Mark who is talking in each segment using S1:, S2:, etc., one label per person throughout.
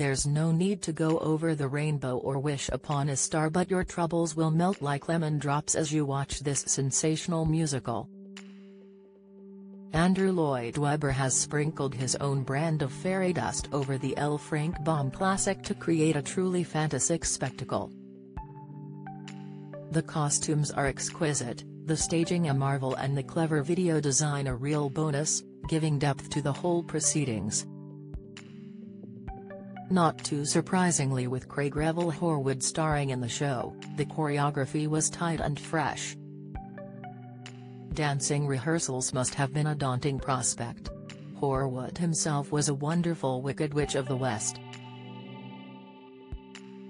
S1: There's no need to go over the rainbow or wish upon a star but your troubles will melt like lemon drops as you watch this sensational musical. Andrew Lloyd Webber has sprinkled his own brand of fairy dust over the L. Frank Baum classic to create a truly fantastic spectacle. The costumes are exquisite, the staging a marvel and the clever video design a real bonus, giving depth to the whole proceedings. Not too surprisingly with Craig Revel Horwood starring in the show, the choreography was tight and fresh. Dancing rehearsals must have been a daunting prospect. Horwood himself was a wonderful Wicked Witch of the West.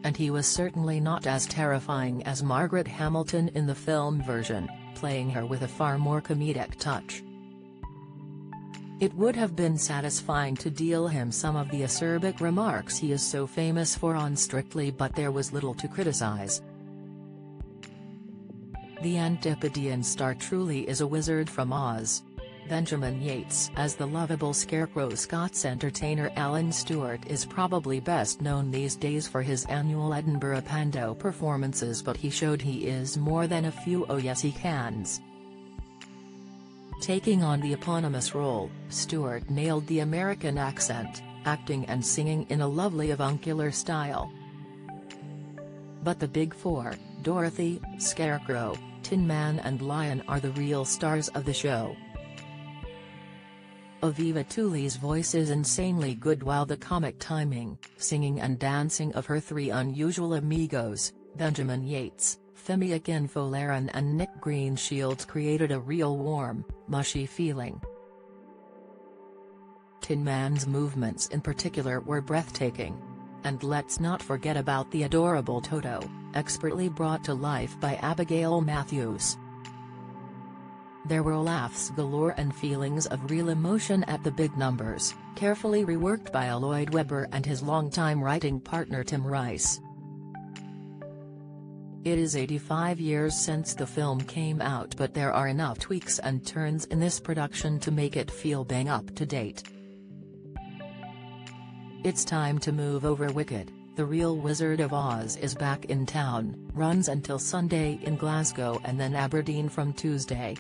S1: And he was certainly not as terrifying as Margaret Hamilton in the film version, playing her with a far more comedic touch. It would have been satisfying to deal him some of the acerbic remarks he is so famous for on Strictly but there was little to criticize. The Antipodean star truly is a wizard from Oz. Benjamin Yates as the lovable Scarecrow Scots entertainer Allan Stewart is probably best known these days for his annual Edinburgh Panto performances but he showed he is more than a few oh yes he cans. Taking on the eponymous role, Stewart nailed the American accent, acting and singing in a lovely avuncular style. But the big four, Dorothy, Scarecrow, Tin Man and Lion are the real stars of the show. Aviva Tulley's voice is insanely good while the comic timing, singing and dancing of her three unusual amigos, Benjamin Yates, Femi Akinfolarin and Nick Greenshields created a real warm, mushy feeling. Tin Man's movements in particular were breathtaking. And let's not forget about the adorable Toto, expertly brought to life by Abigail Matthews. There were laughs galore and feelings of real emotion at the big numbers, carefully reworked by Lloyd Webber and his longtime writing partner Tim Rice. It is 85 years since the film came out but there are enough tweaks and turns in this production to make it feel bang up to date. It's time to move over Wicked, The Real Wizard of Oz is back in town, runs until Sunday in Glasgow and then Aberdeen from Tuesday.